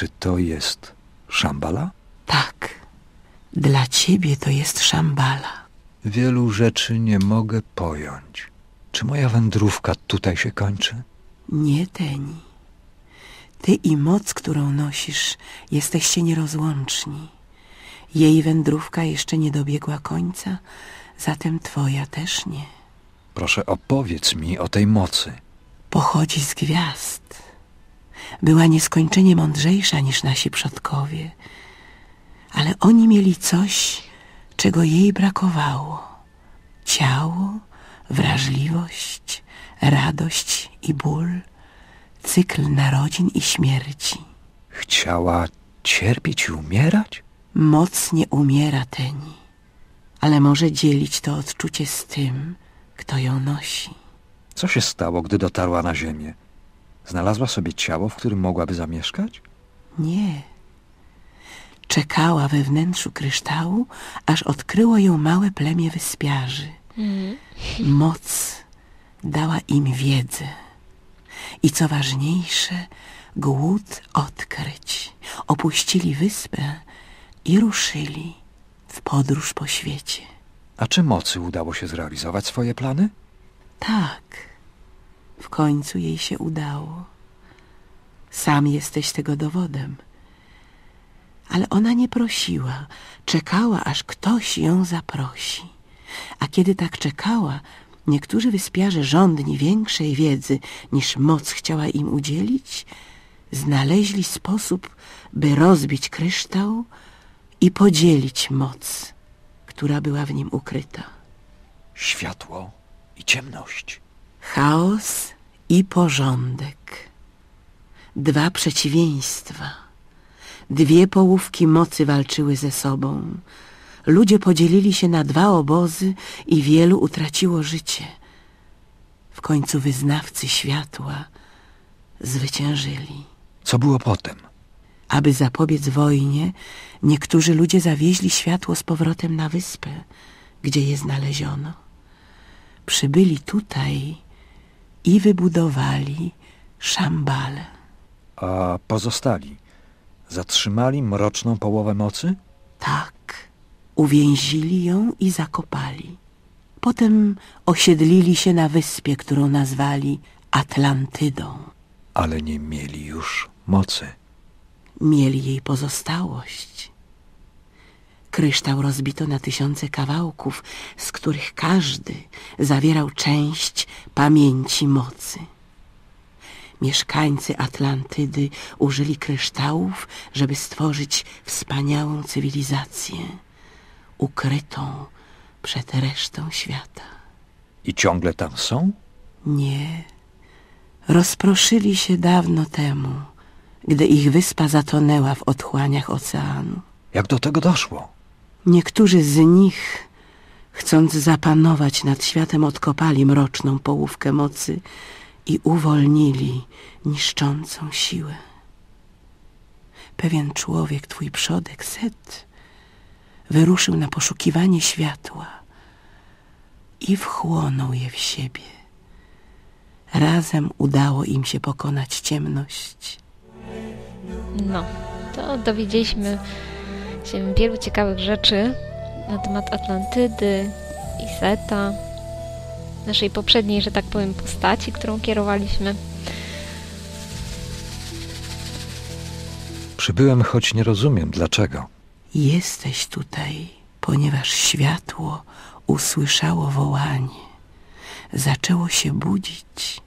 Czy to jest szambala? Tak, dla ciebie to jest szambala. Wielu rzeczy nie mogę pojąć. Czy moja wędrówka tutaj się kończy? Nie, Teni. Ty i moc, którą nosisz, jesteście nierozłączni. Jej wędrówka jeszcze nie dobiegła końca, zatem twoja też nie. Proszę opowiedz mi o tej mocy. Pochodzi z gwiazd. Była nieskończenie mądrzejsza niż nasi przodkowie, ale oni mieli coś, czego jej brakowało. Ciało, wrażliwość, radość i ból, cykl narodzin i śmierci. Chciała cierpieć i umierać? Moc nie umiera Teni, ale może dzielić to odczucie z tym, kto ją nosi. Co się stało, gdy dotarła na ziemię? Znalazła sobie ciało, w którym mogłaby zamieszkać? Nie. Czekała we wnętrzu kryształu, aż odkryło ją małe plemię wyspiarzy. Moc dała im wiedzę. I co ważniejsze, głód odkryć. Opuścili wyspę i ruszyli w podróż po świecie. A czy mocy udało się zrealizować swoje plany? Tak, w końcu jej się udało. Sam jesteś tego dowodem. Ale ona nie prosiła, czekała, aż ktoś ją zaprosi. A kiedy tak czekała, niektórzy wyspiarze żądni większej wiedzy, niż moc chciała im udzielić, znaleźli sposób, by rozbić kryształ i podzielić moc, która była w nim ukryta. Światło i ciemność. Chaos i porządek. Dwa przeciwieństwa. Dwie połówki mocy walczyły ze sobą. Ludzie podzielili się na dwa obozy i wielu utraciło życie. W końcu wyznawcy światła zwyciężyli. Co było potem? Aby zapobiec wojnie, niektórzy ludzie zawieźli światło z powrotem na wyspę, gdzie je znaleziono. Przybyli tutaj i wybudowali szambale. A pozostali zatrzymali mroczną połowę mocy? Tak, uwięzili ją i zakopali. Potem osiedlili się na wyspie, którą nazwali Atlantydą. Ale nie mieli już mocy. Mieli jej pozostałość. Kryształ rozbito na tysiące kawałków, z których każdy zawierał część pamięci mocy. Mieszkańcy Atlantydy użyli kryształów, żeby stworzyć wspaniałą cywilizację, ukrytą przed resztą świata. I ciągle tam są? Nie. Rozproszyli się dawno temu, gdy ich wyspa zatonęła w otchłaniach oceanu. Jak do tego doszło? Niektórzy z nich, chcąc zapanować nad światem, odkopali mroczną połówkę mocy i uwolnili niszczącą siłę. Pewien człowiek, twój przodek Set, wyruszył na poszukiwanie światła i wchłonął je w siebie. Razem udało im się pokonać ciemność. No, to dowiedzieliśmy się wielu ciekawych rzeczy na temat Atlantydy i Seta, naszej poprzedniej, że tak powiem, postaci, którą kierowaliśmy. Przybyłem, choć nie rozumiem dlaczego. Jesteś tutaj, ponieważ światło usłyszało wołanie, zaczęło się budzić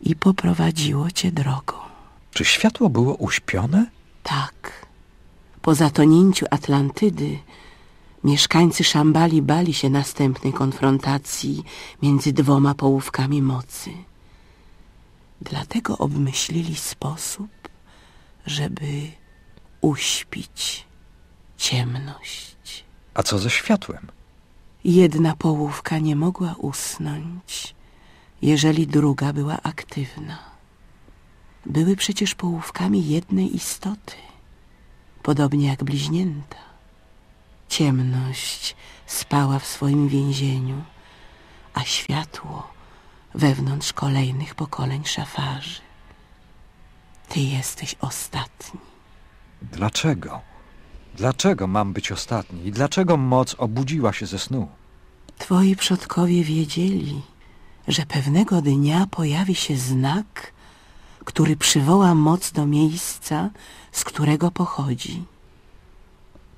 i poprowadziło cię drogą. Czy światło było uśpione? Tak. Po zatonięciu Atlantydy mieszkańcy Szambali bali się następnej konfrontacji między dwoma połówkami mocy. Dlatego obmyślili sposób, żeby uśpić ciemność. A co ze światłem? Jedna połówka nie mogła usnąć, jeżeli druga była aktywna. Były przecież połówkami jednej istoty, podobnie jak bliźnięta. Ciemność spała w swoim więzieniu, a światło wewnątrz kolejnych pokoleń szafarzy. Ty jesteś ostatni. Dlaczego? Dlaczego mam być ostatni? I dlaczego moc obudziła się ze snu? Twoi przodkowie wiedzieli, że pewnego dnia pojawi się znak, który przywoła moc do miejsca, z którego pochodzi.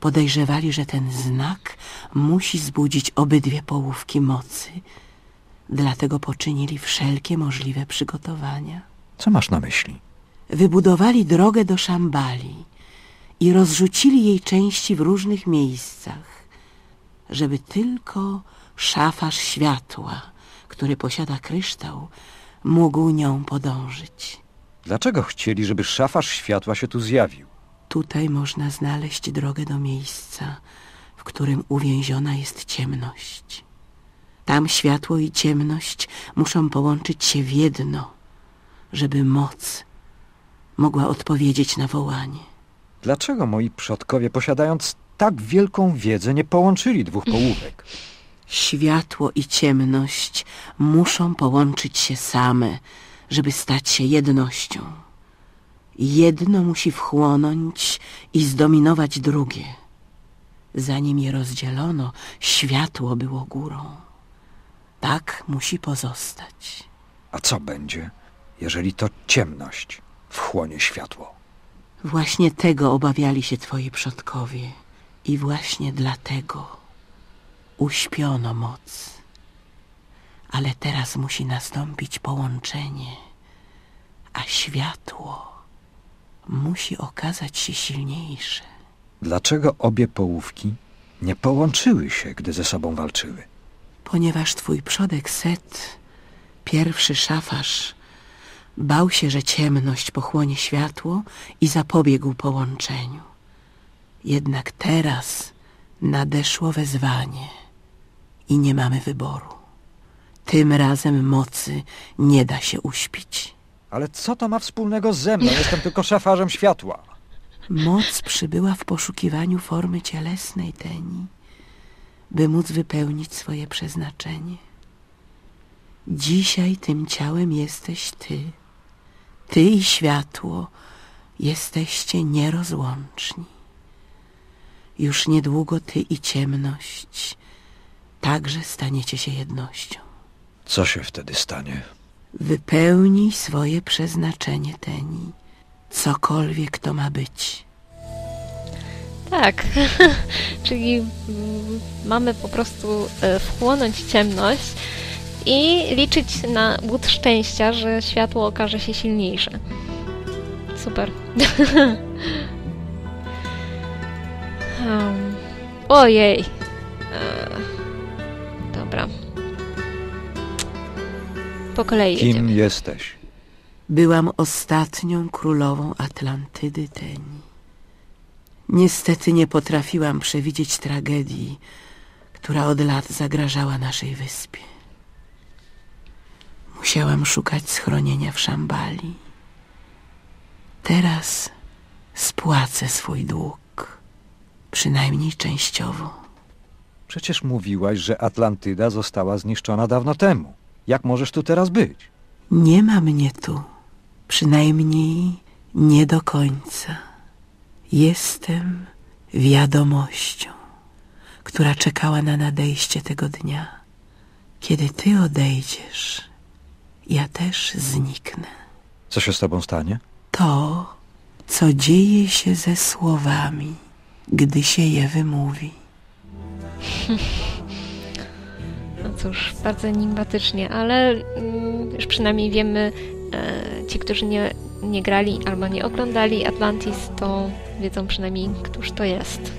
Podejrzewali, że ten znak musi zbudzić obydwie połówki mocy, dlatego poczynili wszelkie możliwe przygotowania. Co masz na myśli? Wybudowali drogę do Szambali i rozrzucili jej części w różnych miejscach, żeby tylko szafarz światła, który posiada kryształ, mógł nią podążyć. Dlaczego chcieli, żeby szafarz światła się tu zjawił? Tutaj można znaleźć drogę do miejsca, w którym uwięziona jest ciemność. Tam światło i ciemność muszą połączyć się w jedno, żeby moc mogła odpowiedzieć na wołanie. Dlaczego moi przodkowie, posiadając tak wielką wiedzę, nie połączyli dwóch połówek? Światło i ciemność muszą połączyć się same, żeby stać się jednością. Jedno musi wchłonąć i zdominować drugie. Zanim je rozdzielono, światło było górą. Tak musi pozostać. A co będzie, jeżeli to ciemność wchłonie światło? Właśnie tego obawiali się twoi przodkowie i właśnie dlatego uśpiono moc. Ale teraz musi nastąpić połączenie, a światło musi okazać się silniejsze. Dlaczego obie połówki nie połączyły się, gdy ze sobą walczyły? Ponieważ twój przodek Set, pierwszy szafarz, bał się, że ciemność pochłonie światło i zapobiegł połączeniu. Jednak teraz nadeszło wezwanie i nie mamy wyboru. Tym razem mocy nie da się uśpić. Ale co to ma wspólnego ze mną? Jestem tylko szafarzem światła. Moc przybyła w poszukiwaniu formy cielesnej Teni, by móc wypełnić swoje przeznaczenie. Dzisiaj tym ciałem jesteś Ty. Ty i światło jesteście nierozłączni. Już niedługo Ty i ciemność także staniecie się jednością. Co się wtedy stanie? Wypełnij swoje przeznaczenie Teni, cokolwiek to ma być. Tak, czyli mm, mamy po prostu e, wchłonąć ciemność i liczyć na łód szczęścia, że światło okaże się silniejsze. Super. um, ojej. E, Po kolei Kim jedziemy. jesteś? Byłam ostatnią królową Atlantydy Teni. Niestety nie potrafiłam przewidzieć tragedii, która od lat zagrażała naszej wyspie. Musiałam szukać schronienia w Szambali. Teraz spłacę swój dług, przynajmniej częściowo. Przecież mówiłaś, że Atlantyda została zniszczona dawno temu. Jak możesz tu teraz być? Nie ma mnie tu, przynajmniej nie do końca. Jestem wiadomością, która czekała na nadejście tego dnia. Kiedy ty odejdziesz, ja też zniknę. Co się z tobą stanie? To, co dzieje się ze słowami, gdy się je wymówi. No cóż, bardzo enigmatycznie, ale mm, już przynajmniej wiemy, e, ci, którzy nie, nie grali albo nie oglądali Atlantis, to wiedzą przynajmniej, któż to jest.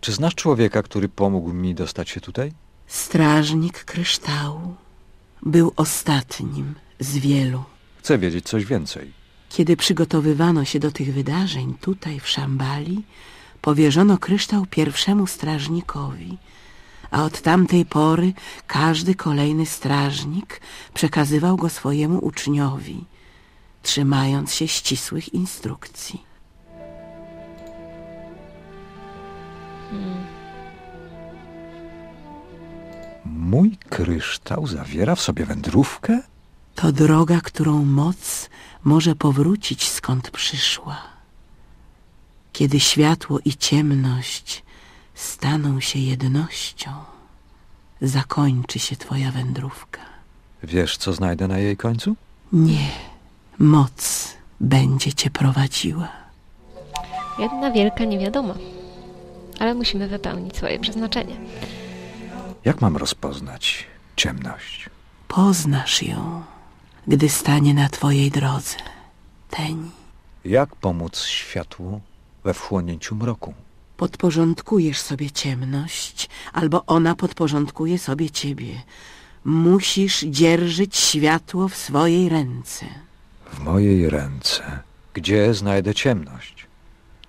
Czy znasz człowieka, który pomógł mi dostać się tutaj? Strażnik kryształu był ostatnim z wielu. Chcę wiedzieć coś więcej. Kiedy przygotowywano się do tych wydarzeń tutaj w Szambali, powierzono kryształ pierwszemu strażnikowi, a od tamtej pory każdy kolejny strażnik przekazywał go swojemu uczniowi, trzymając się ścisłych instrukcji. Mój kryształ zawiera w sobie wędrówkę? To droga, którą moc może powrócić skąd przyszła. Kiedy światło i ciemność staną się jednością, zakończy się twoja wędrówka. Wiesz, co znajdę na jej końcu? Nie, moc będzie cię prowadziła. Jedna wielka niewiadoma. Ale musimy wypełnić swoje przeznaczenie. Jak mam rozpoznać ciemność? Poznasz ją, gdy stanie na twojej drodze. Teń. Jak pomóc światłu we wchłonięciu mroku? Podporządkujesz sobie ciemność, albo ona podporządkuje sobie ciebie. Musisz dzierżyć światło w swojej ręce. W mojej ręce. Gdzie znajdę ciemność?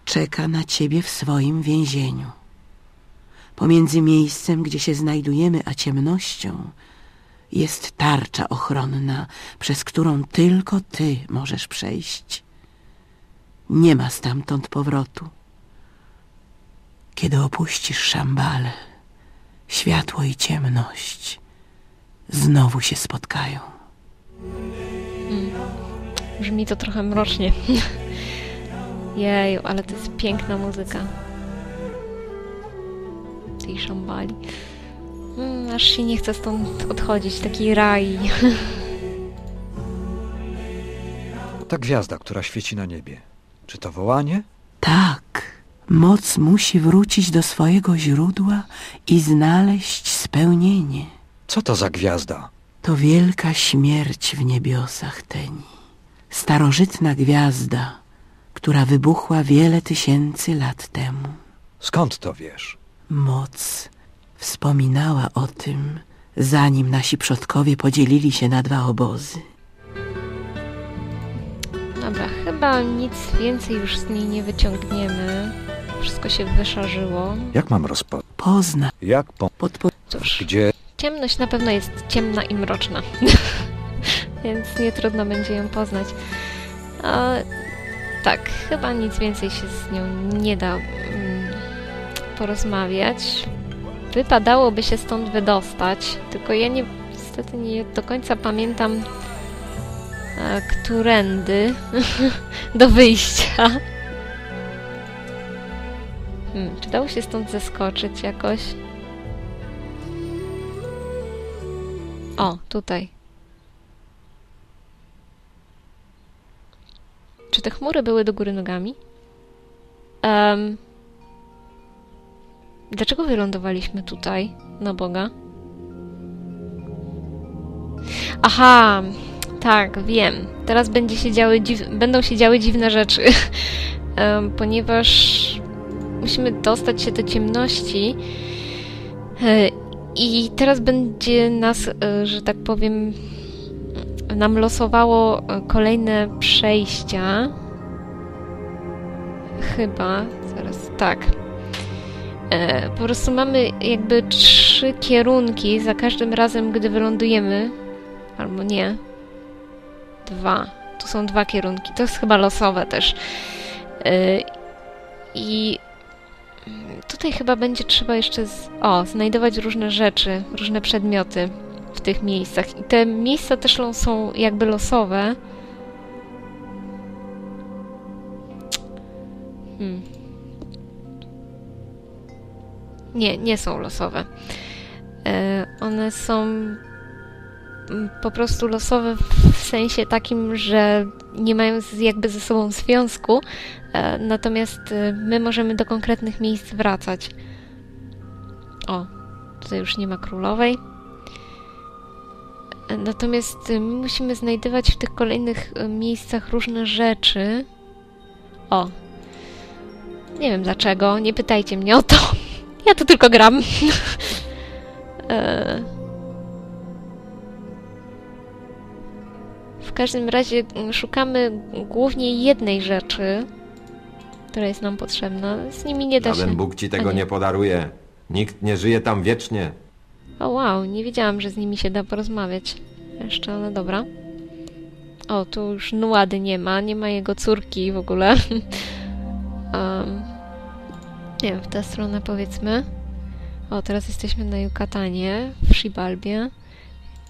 Czeka na ciebie w swoim więzieniu. Pomiędzy miejscem, gdzie się znajdujemy, a ciemnością jest tarcza ochronna, przez którą tylko ty możesz przejść. Nie ma stamtąd powrotu. Kiedy opuścisz szambale, światło i ciemność znowu się spotkają. Brzmi to trochę mrocznie. Jeju, ale to jest piękna muzyka. Tej szambali. Mm, aż się nie chce stąd odchodzić. Taki raj. Ta gwiazda, która świeci na niebie. Czy to wołanie? Tak, moc musi wrócić do swojego źródła i znaleźć spełnienie. Co to za gwiazda? To wielka śmierć w niebiosach teni. Starożytna gwiazda, która wybuchła wiele tysięcy lat temu. Skąd to wiesz? Moc wspominała o tym, zanim nasi przodkowie podzielili się na dwa obozy. Dobra, chyba nic więcej już z niej nie wyciągniemy. Wszystko się wyszarzyło. Jak mam rozpoznać? Pozna Jak po... podpo... Cóż, Gdzie... ciemność na pewno jest ciemna i mroczna. Więc nie trudno będzie ją poznać. A, tak, chyba nic więcej się z nią nie da mm, porozmawiać. Wypadałoby się stąd wydostać, tylko ja nie, niestety nie do końca pamiętam, którędy do wyjścia. Hmm, czy dało się stąd zeskoczyć jakoś? O, tutaj. Czy te chmury były do góry nogami? Em, dlaczego wylądowaliśmy tutaj, na Boga? Aha, tak, wiem. Teraz będzie się działy będą się działy dziwne rzeczy, ponieważ musimy dostać się do ciemności e, i teraz będzie nas, e, że tak powiem, nam losowało e, kolejne przejścia. Chyba, zaraz, tak. Po prostu mamy jakby trzy kierunki za każdym razem, gdy wylądujemy. Albo nie. Dwa. Tu są dwa kierunki. To jest chyba losowe też. E, I tutaj chyba będzie trzeba jeszcze z... o, znajdować różne rzeczy, różne przedmioty w tych miejscach. I te miejsca też są jakby losowe. Hmm. Nie, nie są losowe. E, one są po prostu losowe w sensie takim, że nie mają jakby ze sobą związku, e, natomiast e, my możemy do konkretnych miejsc wracać. O, tutaj już nie ma królowej. E, Natomiast my musimy znajdywać w tych kolejnych miejscach różne rzeczy. O. Nie wiem dlaczego, nie pytajcie mnie o to. Ja tu tylko gram. W każdym razie mm, szukamy głównie jednej rzeczy, która jest nam potrzebna. Z nimi nie da się. Żaden Bóg ci tego nie. nie podaruje. Nikt nie żyje tam wiecznie. O wow, nie wiedziałam, że z nimi się da porozmawiać. Jeszcze, ale dobra. O, tu już Nuady nie ma, nie ma jego córki w ogóle. um, nie wiem, w tę stronę powiedzmy. O, teraz jesteśmy na Yucatanie, w Shibalbie.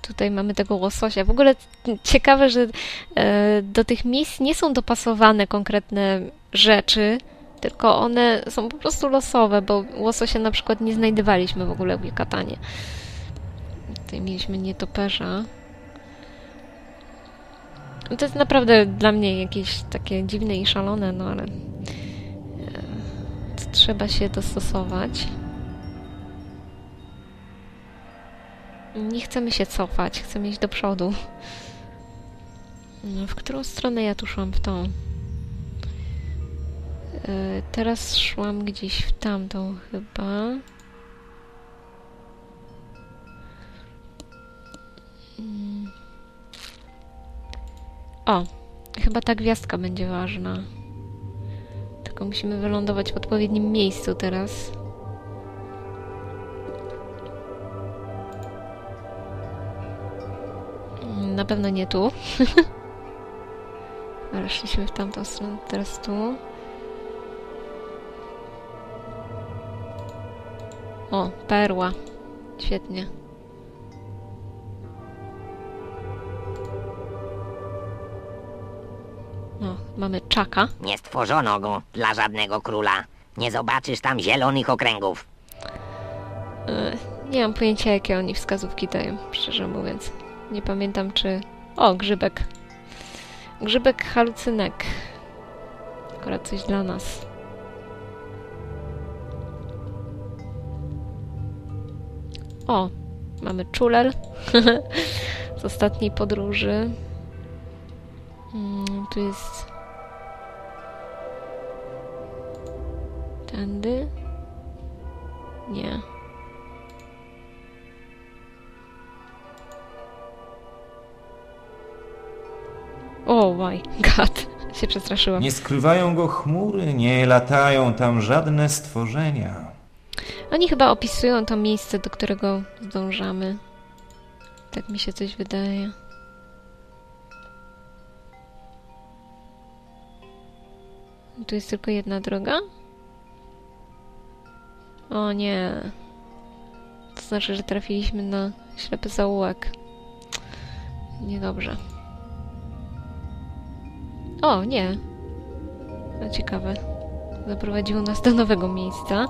Tutaj mamy tego łososia. W ogóle ciekawe, że e, do tych miejsc nie są dopasowane konkretne rzeczy, tylko one są po prostu losowe, bo łososia na przykład nie znajdowaliśmy w ogóle w Jukatanie. Tutaj mieliśmy nietoperza. No To jest naprawdę dla mnie jakieś takie dziwne i szalone, no ale e, trzeba się dostosować. Nie chcemy się cofać, chcemy iść do przodu. No, w którą stronę ja tu szłam? W tą. E, Teraz szłam gdzieś w tamtą chyba. Mm. O, chyba ta gwiazdka będzie ważna. Tylko musimy wylądować w odpowiednim miejscu teraz. Na pewno nie tu. Ale szliśmy w tamtą stronę, teraz tu. O, perła. Świetnie. No, mamy czaka. Nie stworzono go dla żadnego króla. Nie zobaczysz tam zielonych okręgów. E, Nie mam pojęcia, jakie oni wskazówki dają, szczerze mówiąc. Nie pamiętam, czy... O, grzybek. Grzybek halucynek. Akurat coś dla nas. O, mamy czulel z ostatniej podróży. Mm, tu jest... Tędy? Nie. Oh my god. Się przestraszyłam. Nie skrywają go chmury, nie latają tam żadne stworzenia. Oni chyba opisują to miejsce, do którego zdążamy. Tak mi się coś wydaje. Tu jest tylko jedna droga? O nie. To znaczy, że trafiliśmy na ślepy zaułek. Niedobrze. O, nie. No ciekawe. Zaprowadziło nas do nowego miejsca.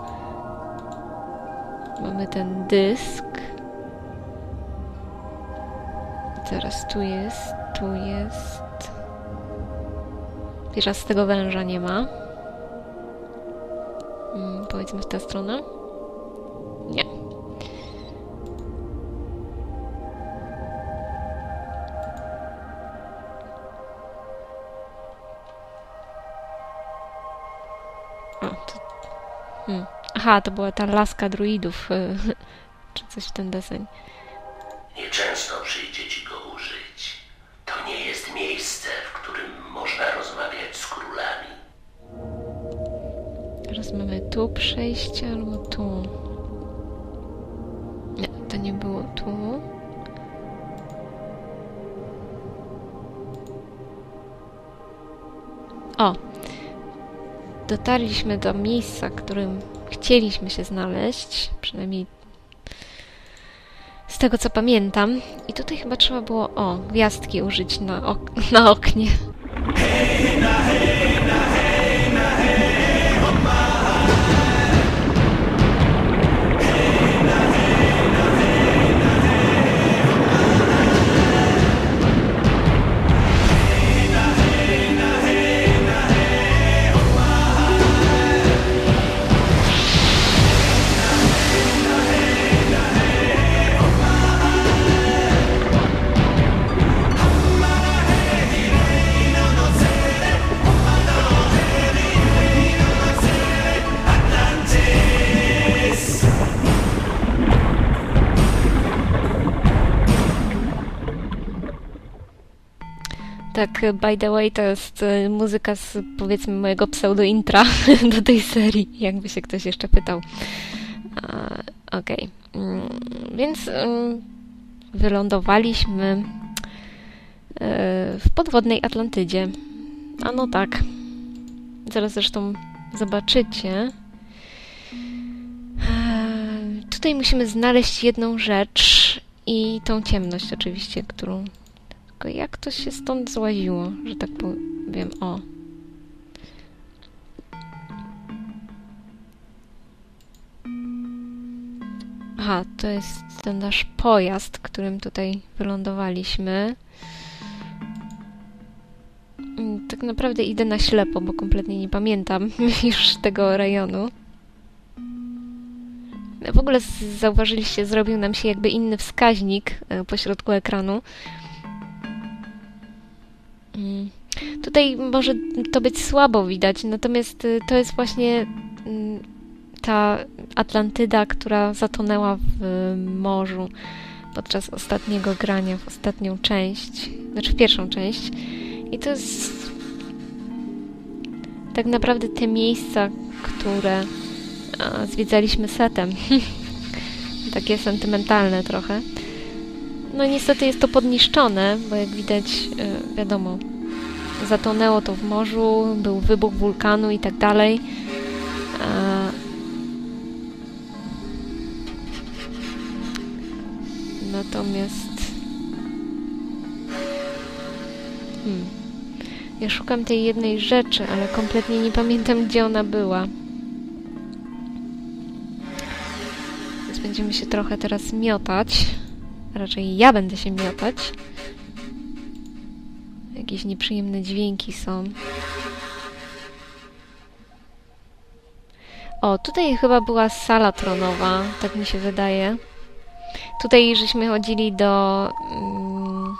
Mamy ten dysk. Teraz tu jest, tu jest. Pierwszy raz tego węża nie ma. Mm, powiedzmy w tę stronę. Aha, to była ta laska druidów, y, czy coś w ten deseń. Nieczęsto przyjdzie ci go użyć. To nie jest miejsce, w którym można rozmawiać z królami. Teraz mamy tu przejście albo tu. Nie, to nie było tu. O! Dotarliśmy do miejsca, którym chcieliśmy się znaleźć. Przynajmniej z tego co pamiętam. I tutaj chyba trzeba było, o, gwiazdki użyć na, ok na oknie. Tak, by the way, to jest e, muzyka z powiedzmy mojego pseudo-intra do tej serii, jakby się ktoś jeszcze pytał. Okej. Mm, Więc mm, wylądowaliśmy e, w podwodnej Atlantydzie. A no tak. Zaraz zresztą zobaczycie. E, Tutaj musimy znaleźć jedną rzecz i tą ciemność oczywiście, którą... Jak to się stąd złaziło, że tak powiem, o. Aha, to jest ten nasz pojazd, którym tutaj wylądowaliśmy. Mm, Tak naprawdę idę na ślepo, bo kompletnie nie pamiętam już tego rejonu. W ogóle zauważyliście, zrobił nam się jakby inny wskaźnik e, po środku ekranu. Mm. Tutaj może to być słabo widać, natomiast y, to jest właśnie mm, ta Atlantyda, która zatonęła w morzu podczas ostatniego grania, w ostatnią część, znaczy w pierwszą część. I to jest tak naprawdę te miejsca, które zwiedzaliśmy setem. Takie sentymentalne trochę. No niestety jest to podniszczone, bo jak widać, y, wiadomo, zatonęło to w morzu, był wybuch wulkanu i tak dalej. Natomiast... Hmm. Ja szukam tej jednej rzeczy, ale kompletnie nie pamiętam, gdzie ona była. Więc będziemy się trochę teraz miotać. Raczej ja będę się miotać. Jakieś nieprzyjemne dźwięki są. O, tutaj chyba była sala tronowa, tak mi się wydaje. Tutaj żeśmy chodzili do mm,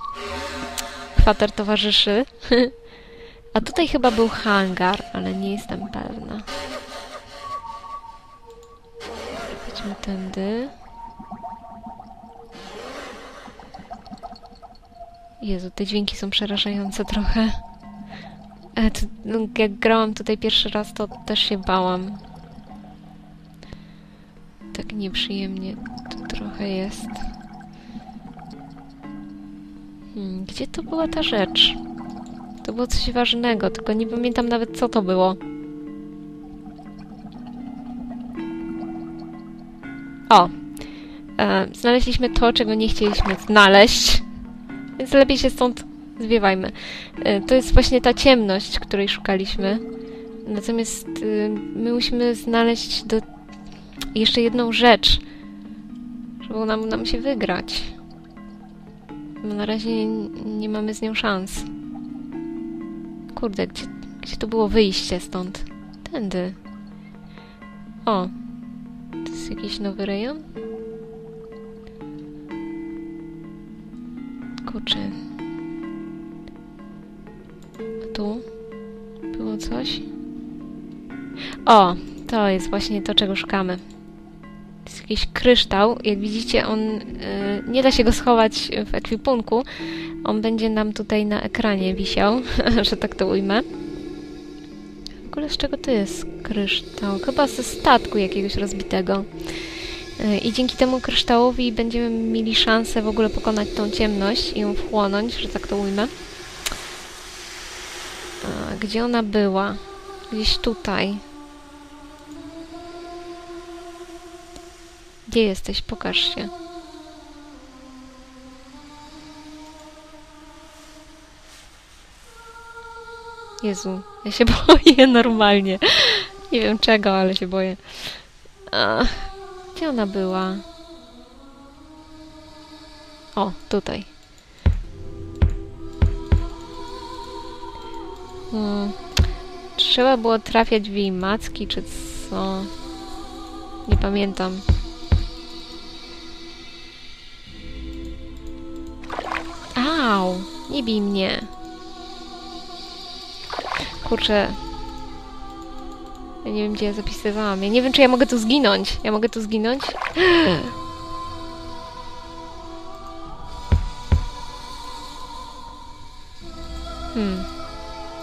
kwater towarzyszy. A tutaj chyba był hangar, ale nie jestem pewna. Chodźmy tędy. Jezu, te dźwięki są przerażające trochę. E, no, jak grałam tutaj pierwszy raz, to też się bałam. Tak nieprzyjemnie to trochę jest. Hmm, gdzie to była ta rzecz? To było coś ważnego, tylko nie pamiętam nawet co to było. O! E, znaleźliśmy to, czego nie chcieliśmy znaleźć. Więc lepiej się stąd zwiewajmy. E, to jest właśnie ta ciemność, której szukaliśmy. Natomiast y, my musimy znaleźć do... jeszcze jedną rzecz, żeby nam, nam się wygrać. Bo na razie nie mamy z nią szans. Kurde, gdzie, gdzie to było wyjście stąd? Tędy. O. To jest jakiś nowy rejon? A tu? Było coś? O! To jest właśnie to, czego szukamy. To jest jakiś kryształ. Jak widzicie, on... y, nie da się go schować w ekwipunku. On będzie nam tutaj na ekranie wisiał, że tak to ujmę. W ogóle z czego to jest kryształ? Chyba ze statku jakiegoś rozbitego. I dzięki temu kryształowi będziemy mieli szansę w ogóle pokonać tą ciemność i ją wchłonąć, że tak to ujmę. Gdzie ona była? Gdzieś tutaj. Gdzie jesteś? Pokaż się. Jezu, ja się boję normalnie. Nie wiem czego, ale się boję. Ach, gdzie ona była? O, tutaj. Hmm. Trzeba było trafiać w jej macki, czy co? Nie pamiętam. Au! Nie bij mnie. Kurczę. Ja nie wiem, gdzie ja zapisywałam. Ja nie wiem, czy ja mogę tu zginąć. Ja mogę tu zginąć? Hmm.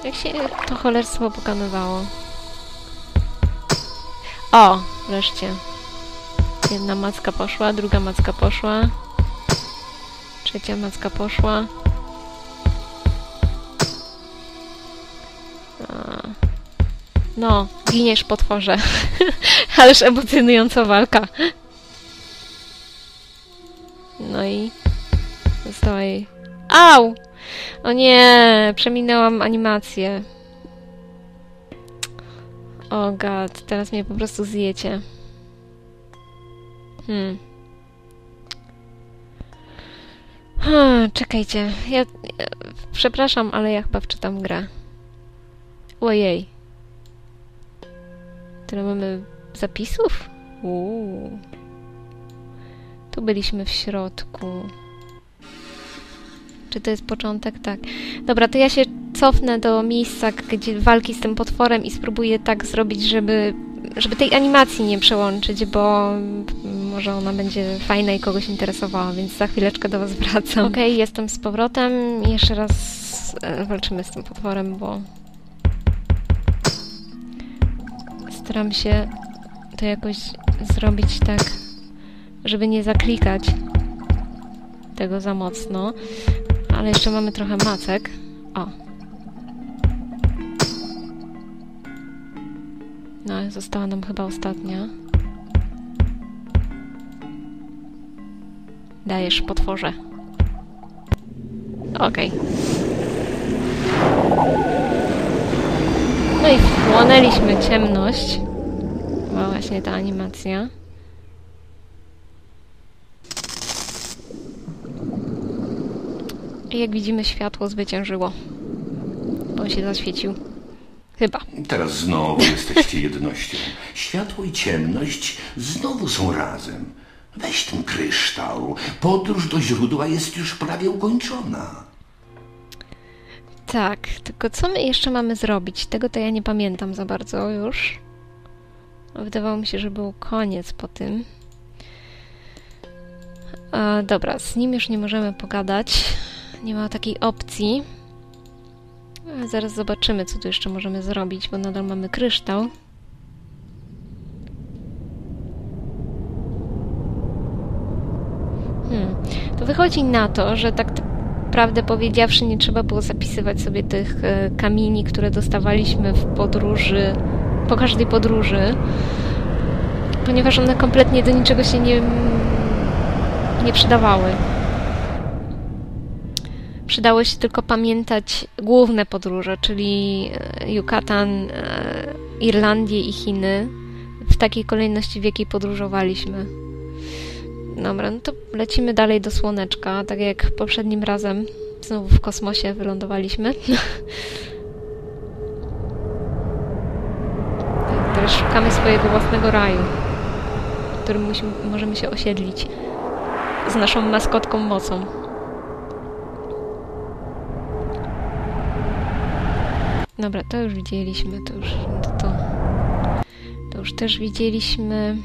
Jak się to cholerstwo pokonywało? O! Wreszcie. Jedna macka poszła, druga macka poszła. Trzecia macka poszła. No, giniesz potworze. Ależ emocjonująca walka. No i została jej... Au! O nie! Przeminęłam animację. O god, teraz mnie po prostu zjecie. Hmm. Hmm, czekajcie. Ja, ja... Przepraszam, ale ja chyba wczytam grę. Ojej. Tyle mamy zapisów? Uuu. Tu byliśmy w środku. Czy to jest początek? Tak. Dobra, to ja się cofnę do miejsca, gdzie walki z tym potworem i spróbuję tak zrobić, żeby, żeby tej animacji nie przełączyć, bo może ona będzie fajna i kogoś interesowała, więc za chwileczkę do Was wracam. Okej, okay, jestem z powrotem. Jeszcze raz e, walczymy z tym potworem, bo staram się to jakoś zrobić tak, żeby nie zaklikać tego za mocno. Ale jeszcze mamy trochę macek. O. No, została nam chyba ostatnia. Dajesz potworze. Okej. Okay. No i wchłonęliśmy ciemność. Była właśnie ta animacja. I jak widzimy, światło zwyciężyło. Bo on się zaświecił. Chyba. Teraz znowu jesteście jednością. Światło i ciemność znowu są razem. Weź ten kryształ. Podróż do źródła jest już prawie ukończona. Tak, tylko co my jeszcze mamy zrobić? Tego to ja nie pamiętam za bardzo już. Wydawało mi się, że był koniec po tym. E, dobra, z nim już nie możemy pogadać. Nie ma takiej opcji. E, zaraz zobaczymy, co tu jeszcze możemy zrobić, bo nadal mamy kryształ. Hmm. To wychodzi na to, że tak prawdę powiedziawszy, nie trzeba było zapisywać sobie tych e, kamieni, które dostawaliśmy w podróży, po każdej podróży, ponieważ one kompletnie do niczego się nie, nie przydawały. Przydało się tylko pamiętać główne podróże, czyli e, Yucatan, e, Irlandię i Chiny, w takiej kolejności, w jakiej podróżowaliśmy. Dobra, no to lecimy dalej do Słoneczka, tak jak poprzednim razem. Znowu w kosmosie wylądowaliśmy. Teraz szukamy swojego własnego raju, w którym musimy, możemy się osiedlić z naszą maskotką mocą. Dobra, to już widzieliśmy, to już to, to, to już też widzieliśmy.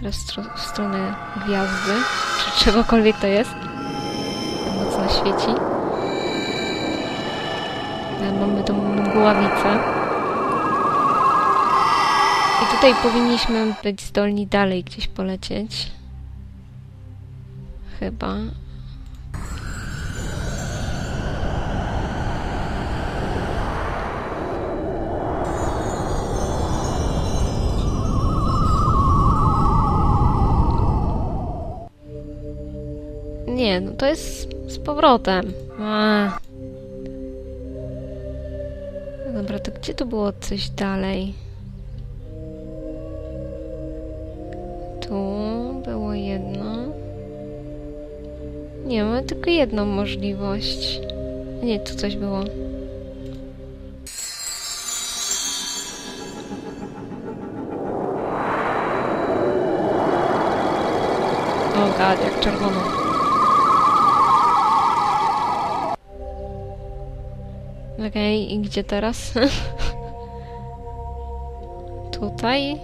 Teraz w stronę gwiazdy, czy czegokolwiek to jest. Mocno świeci. Mamy tą mgławicę. I tutaj powinniśmy być zdolni dalej gdzieś polecieć. Chyba. Nie, no to jest z powrotem. A. Dobra, to gdzie tu było coś dalej? Tu było jedno. Nie, mamy tylko jedną możliwość. Nie, tu coś było. O god, jak czerwono. Okej, okay, i gdzie teraz? Tutaj?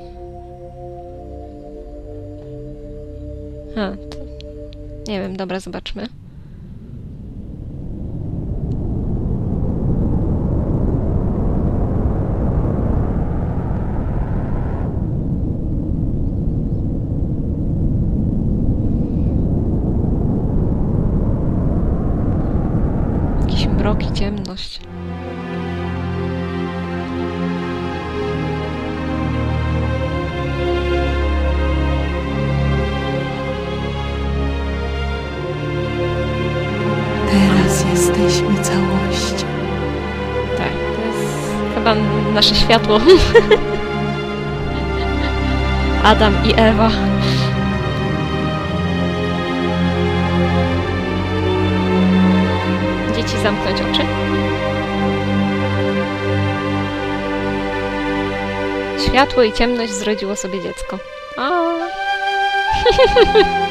Nie wiem, dobra, zobaczmy. Jesteśmy całością. Tak, to jest chyba nasze światło. Adam i Ewa. Dzieci zamknąć oczy. Światło i ciemność zrodziło sobie dziecko. A.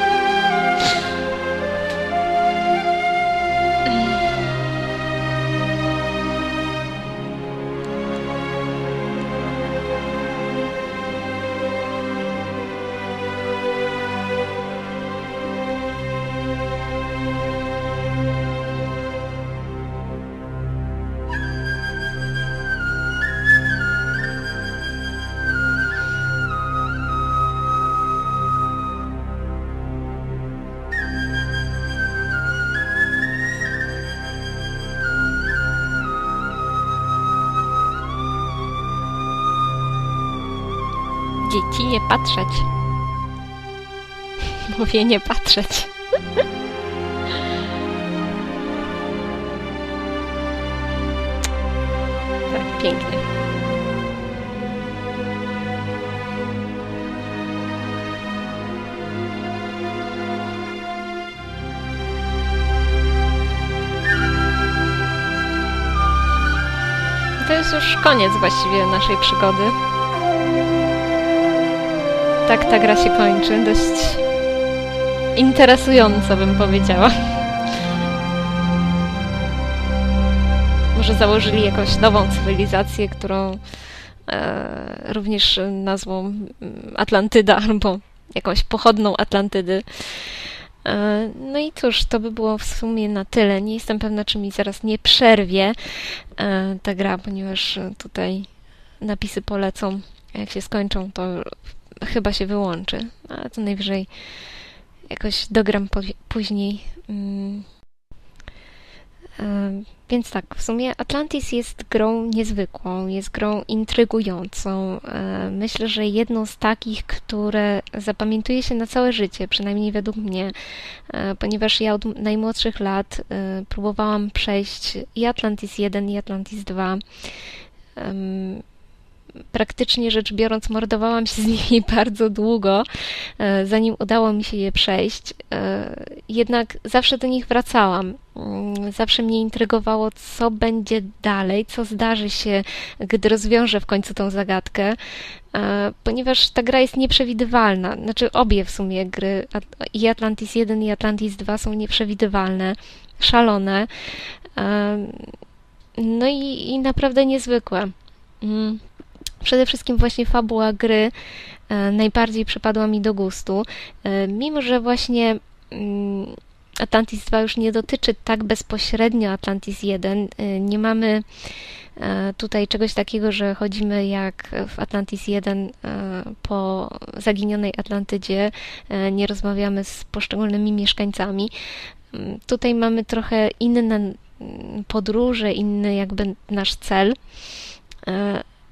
Dzieci nie patrzeć. Mówię nie patrzeć. Tak, pięknie. To jest już koniec właściwie naszej przygody. Tak ta gra się kończy. Dość interesująco bym powiedziała. Może założyli jakąś nową cywilizację, którą e, również nazwą mm, Atlantyda albo jakąś pochodną Atlantydy. E, No i cóż, to by było w sumie na tyle. Nie jestem pewna, czy mi zaraz nie przerwie e, ta gra, ponieważ tutaj napisy polecą. Jak się skończą, to chyba się wyłączy, ale to najwyżej jakoś dogram później. Mm. Więc tak, w sumie Atlantis jest grą niezwykłą, jest grą intrygującą. Myślę, że jedną z takich, które zapamiętuje się na całe życie, przynajmniej według mnie, e, ponieważ ja od najmłodszych lat e, próbowałam przejść i Atlantis 1, i Atlantis 2. Praktycznie rzecz biorąc, mordowałam się z nimi bardzo długo, e, zanim udało mi się je przejść. E, Jednak zawsze do nich wracałam. Mm, Zawsze mnie intrygowało, co będzie dalej, co zdarzy się, gdy rozwiążę w końcu tą zagadkę, e, ponieważ ta gra jest nieprzewidywalna. Znaczy, obie w sumie gry, i Atlantis 1, i Atlantis 2 są nieprzewidywalne, szalone. No i, i naprawdę niezwykłe. Mm. Przede wszystkim właśnie fabuła gry e, najbardziej przypadła mi do gustu. E, mimo, że właśnie mm, Atlantis 2 już nie dotyczy tak bezpośrednio Atlantis 1, e, nie mamy tutaj czegoś takiego, że chodzimy jak w Atlantis 1 e, po zaginionej Atlantydzie, nie rozmawiamy z poszczególnymi mieszkańcami. Mm, Tutaj mamy trochę inne mm, podróże, inny jakby nasz cel.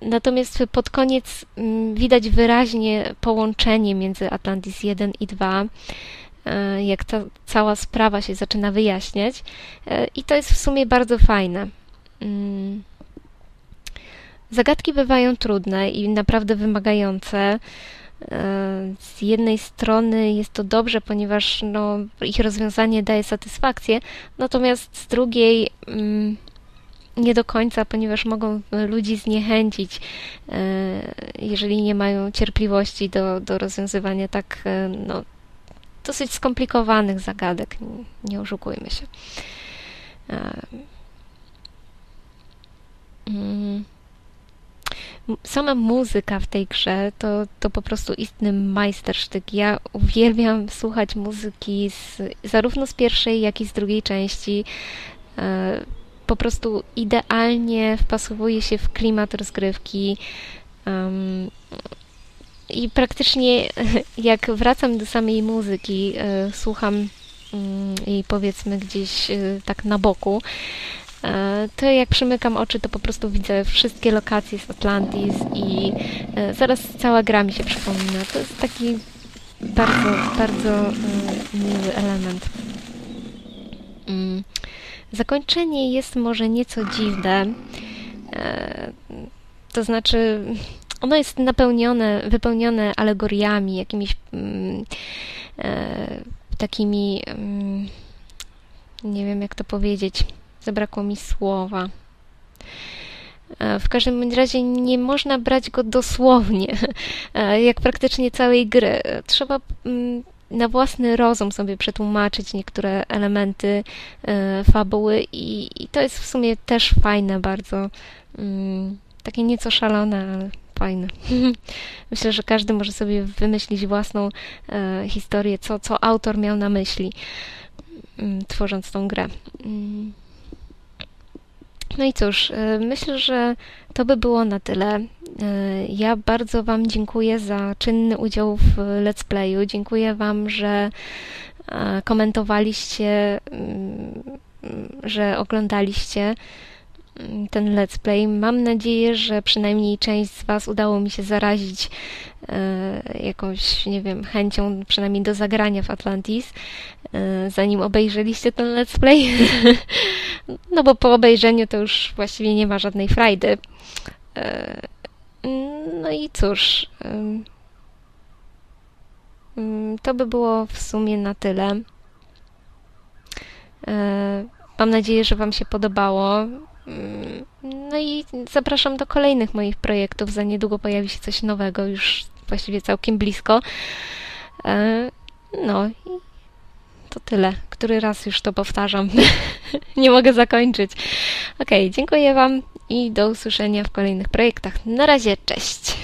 Natomiast pod koniec mm, widać wyraźnie połączenie między Atlantis 1 i 2, e, jak ta cała sprawa się zaczyna wyjaśniać. E, I to jest w sumie bardzo fajne. Mm. Zagadki bywają trudne i naprawdę wymagające. E, Z jednej strony jest to dobrze, ponieważ no, ich rozwiązanie daje satysfakcję, natomiast z drugiej mm, nie do końca, ponieważ mogą ludzi zniechęcić, e, jeżeli nie mają cierpliwości do, do rozwiązywania tak e, no, dosyć skomplikowanych zagadek. Nie- oszukujmy się. E, mm. Sama muzyka w tej grze to, to po prostu istny majstersztyk. Ja uwielbiam słuchać muzyki z, zarówno z pierwszej, jak i z drugiej części. Po prostu idealnie wpasowuje się w klimat rozgrywki. Em, I praktycznie jak wracam do samej muzyki, e, słucham mm, jej powiedzmy gdzieś e, tak na boku, e, to jak przymykam oczy, to po prostu widzę wszystkie lokacje z Atlantis i e, zaraz cała gra mi się przypomina. To jest taki bardzo, bardzo e, miły element. Mm. Zakończenie jest może nieco dziwne. E, to znaczy, ono jest napełnione, wypełnione alegoriami, jakimiś mm, e, takimi. Mm, nie wiem, jak to powiedzieć. Zabrakło mi słowa. E, W każdym razie nie można brać go dosłownie, jak praktycznie całej gry. Trzeba mm, na własny rozum sobie przetłumaczyć niektóre elementy e, fabuły i, i to jest w sumie też fajne bardzo. Mm, Takie nieco szalone, ale fajne. Myślę, że każdy może sobie wymyślić własną e, historię, co, co autor miał na myśli, mm, tworząc tą grę. No i cóż, e, myślę, że to by było na tyle. E, Ja bardzo Wam dziękuję za czynny udział w let's playu. Dziękuję Wam, że komentowaliście, mm, że oglądaliście mm, ten let's play. Mam nadzieję, że przynajmniej część z Was udało mi się zarazić e, jakąś, nie wiem, chęcią przynajmniej do zagrania w Atlantis, zanim obejrzeliście ten let's play. No bo po obejrzeniu to już właściwie nie ma żadnej frajdy. E, No i cóż, to by było w sumie na tyle. E, Mam nadzieję, że Wam się podobało. Ym, No i zapraszam do kolejnych moich projektów. Za niedługo pojawi się coś nowego, już właściwie całkiem blisko. E, No i to tyle. Który raz już to powtarzam. Nie mogę zakończyć. Okej, dziękuję Wam i do usłyszenia w kolejnych projektach. Na razie, cześć!